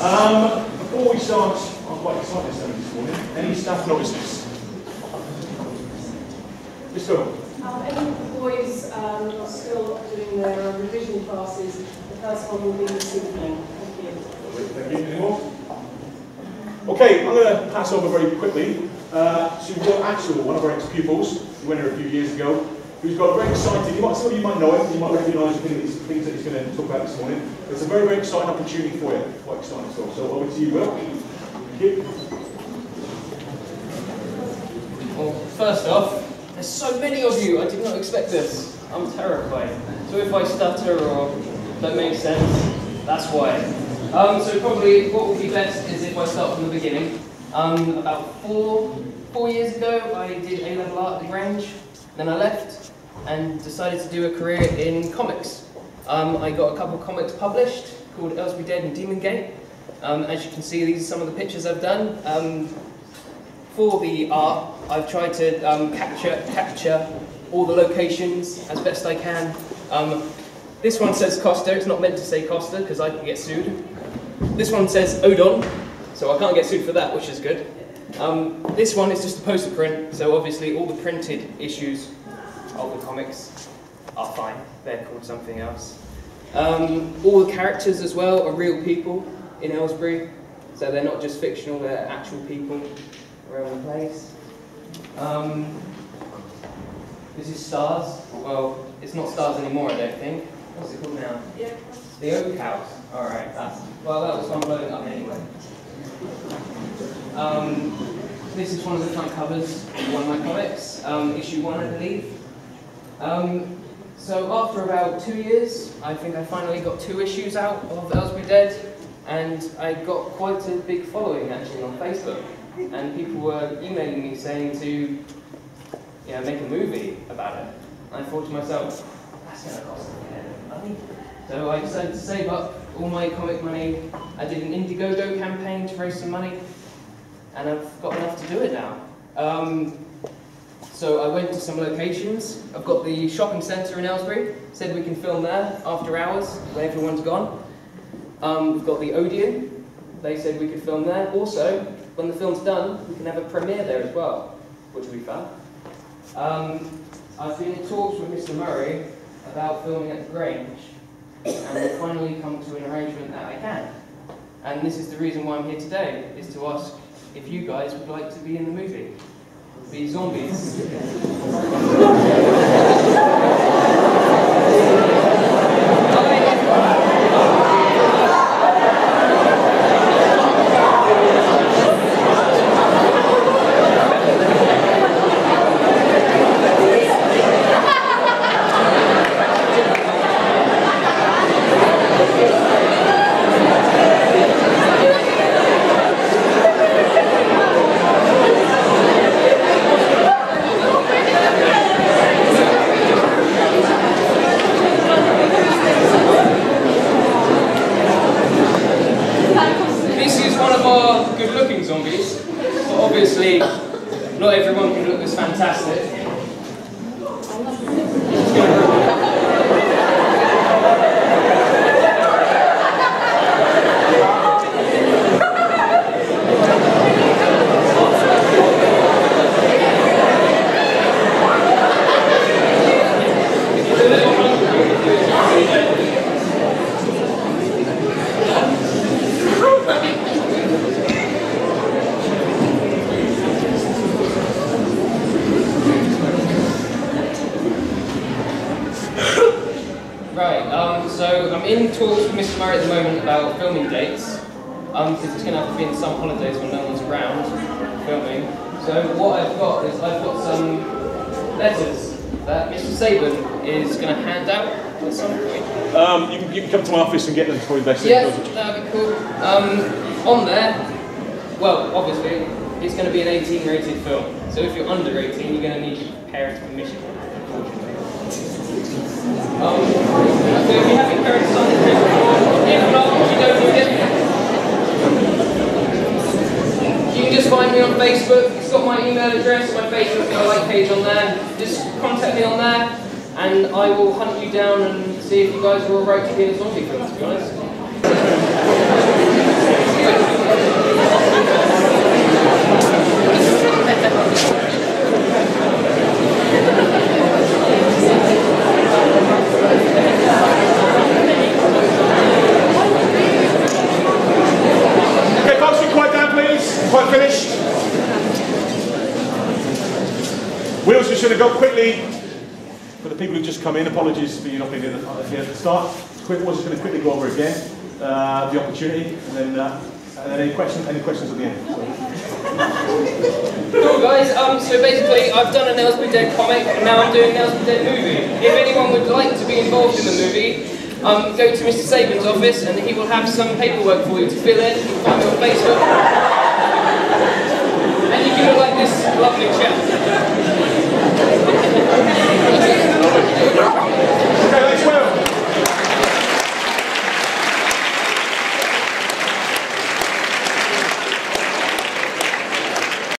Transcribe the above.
Um, before we start, I'm quite excited to this morning. Any staff notices? Miss Doyle. Um, any boys um, are still doing their revision classes, the first one will be this evening. Thank you. Thank you. Any more? Okay, I'm going to pass over very quickly uh, to Will Axtell, one of our ex-pupils. who went here a few years ago. Who's got a very exciting, you might, some of you might know him, you might recognise the things, that he's going to talk about this morning. It's a very, very exciting opportunity for you. Quite exciting stuff. So over to you, Will. Thank you. Well, first off, there's so many of you. I did not expect this. I'm terrified. So if I stutter or don't make sense, that's why. Um, so probably what would be best is if I start from the beginning. Um, about four, four years ago, I did A-level art at Grange. Then I left and decided to do a career in comics. Um, I got a couple of comics published called Aylesbury Dead and Demon Gate. Um, as you can see, these are some of the pictures I've done. Um, for the art, I've tried to um, capture capture all the locations as best I can. Um, this one says Costa. It's not meant to say Costa because I can get sued. This one says Odeon, so I can't get sued for that, which is good. Um, this one is just a poster print, so obviously all the printed issues the comics are fine. They're called something else. Um, all the characters as well are real people in Aylesbury, so they're not just fictional, they're actual people around the place. Um, this is Stars. Well, it's not Stars anymore, I don't think. What's it called now? Yeah. The Oak House. Alright, that's, well, that was one blowing up anyway. Um, this is one of the front covers of one of my comics, um, issue one, I believe. Um, so after about two years, I think I finally got two issues out of Aylesbury Dead, and I got quite a big following actually on Facebook. And people were emailing me saying to you know, make a movie about it. I thought to myself, that's going to cost a lot of money. So I decided to save up all my comic money. I did an Indiegogo campaign to raise some money, and I've got enough to do it now. Um, so I went to some locations. I've got the shopping centre in Aylesbury, said we can film there after hours when everyone's gone. Um, we've got the Odeon, they said we could film there. Also, when the film's done, we can have a premiere there as well, which will be fun. Um, I've been in talks with Mr. Murray about filming at the Grange, and we've finally come to an arrangement that I can. And this is the reason why I'm here today, is to ask if you guys would like to be in the movie. Be zombies. This is one of our good-looking zombies, but obviously not everyone can look this fantastic. Right, um, so I'm in talks with Mr. Murray at the moment about filming dates, um, because it's going to have to be in some holidays when no one's around filming. So what I've got is I've got some letters that Mr. Saban is going to hand out at some point. Um, you, can, you can come to my office and get them. Probably best. Yeah, that'd be cool. Um, on there, well, obviously, it's going to be an 18 rated film. So if you're under 18, you're going to need your parents' permission. Um, find me on Facebook. It's got my email address, my Facebook, my like page on there. Just contact me on there, and I will hunt you down and see if you guys are all right to be in a zombie film. To be honest. Quickly, for the people who've just come in, apologies for you not being here at the, start. Quick, we're just going to quickly go over again uh, the opportunity, and then, uh, and then any questions, any questions at the end. Cool guys, um, so basically I've done a Aylesbury Dead comic and now I'm doing Aylesbury Dead movie. If anyone would like to be involved in the movie, um, go to Mr. Saban's office and he will have some paperwork for you to fill in. You can find me on Facebook. And you can look like this lovely chap.